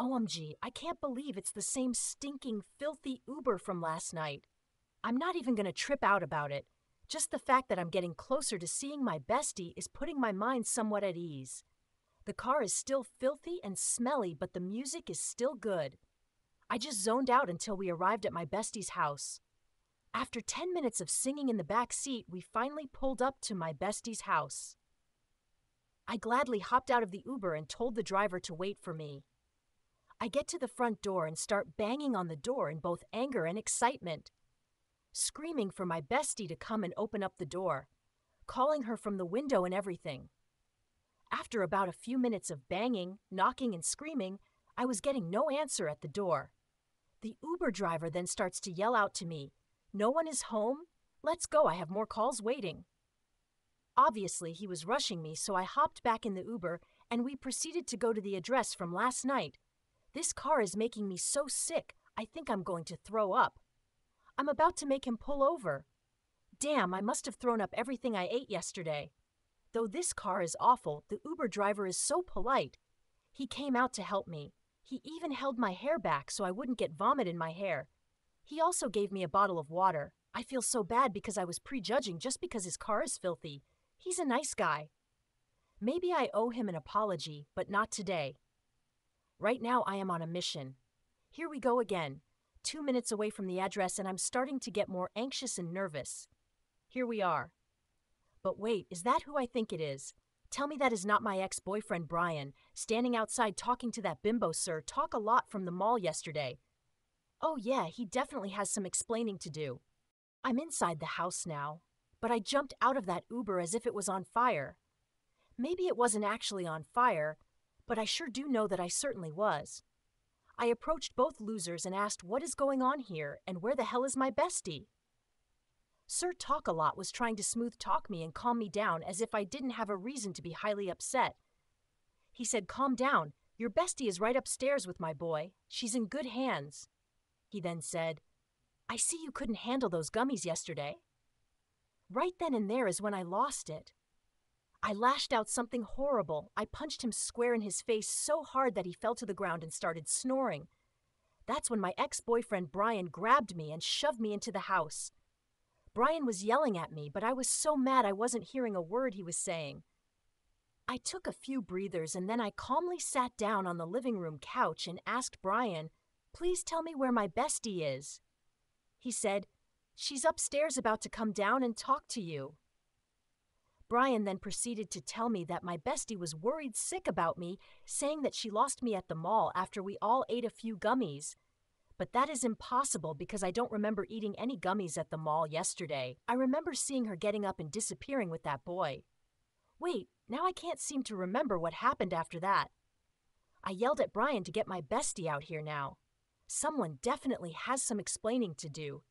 OMG, I can't believe it's the same stinking, filthy Uber from last night. I'm not even gonna trip out about it. Just the fact that I'm getting closer to seeing my bestie is putting my mind somewhat at ease. The car is still filthy and smelly, but the music is still good. I just zoned out until we arrived at my bestie's house. After 10 minutes of singing in the back seat, we finally pulled up to my bestie's house. I gladly hopped out of the Uber and told the driver to wait for me. I get to the front door and start banging on the door in both anger and excitement, screaming for my bestie to come and open up the door, calling her from the window and everything. After about a few minutes of banging, knocking, and screaming, I was getting no answer at the door. The Uber driver then starts to yell out to me, No one is home? Let's go, I have more calls waiting. Obviously, he was rushing me, so I hopped back in the Uber and we proceeded to go to the address from last night this car is making me so sick, I think I'm going to throw up. I'm about to make him pull over. Damn, I must have thrown up everything I ate yesterday. Though this car is awful, the Uber driver is so polite. He came out to help me. He even held my hair back so I wouldn't get vomit in my hair. He also gave me a bottle of water. I feel so bad because I was prejudging just because his car is filthy. He's a nice guy. Maybe I owe him an apology, but not today. Right now, I am on a mission. Here we go again, two minutes away from the address, and I'm starting to get more anxious and nervous. Here we are. But wait, is that who I think it is? Tell me that is not my ex boyfriend Brian, standing outside talking to that bimbo sir talk a lot from the mall yesterday. Oh, yeah, he definitely has some explaining to do. I'm inside the house now, but I jumped out of that Uber as if it was on fire. Maybe it wasn't actually on fire, but I sure do know that I certainly was. I approached both losers and asked what is going on here and where the hell is my bestie? Sir Talk a Lot was trying to smooth talk me and calm me down as if I didn't have a reason to be highly upset. He said, Calm down. Your bestie is right upstairs with my boy. She's in good hands. He then said, I see you couldn't handle those gummies yesterday. Right then and there is when I lost it. I lashed out something horrible. I punched him square in his face so hard that he fell to the ground and started snoring. That's when my ex boyfriend Brian grabbed me and shoved me into the house. Brian was yelling at me, but I was so mad I wasn't hearing a word he was saying. I took a few breathers and then I calmly sat down on the living room couch and asked Brian, Please tell me where my bestie is. He said, She's upstairs about to come down and talk to you. Brian then proceeded to tell me that my bestie was worried sick about me, saying that she lost me at the mall after we all ate a few gummies. But that is impossible because I don't remember eating any gummies at the mall yesterday. I remember seeing her getting up and disappearing with that boy. Wait, now I can't seem to remember what happened after that. I yelled at Brian to get my bestie out here now. Someone definitely has some explaining to do.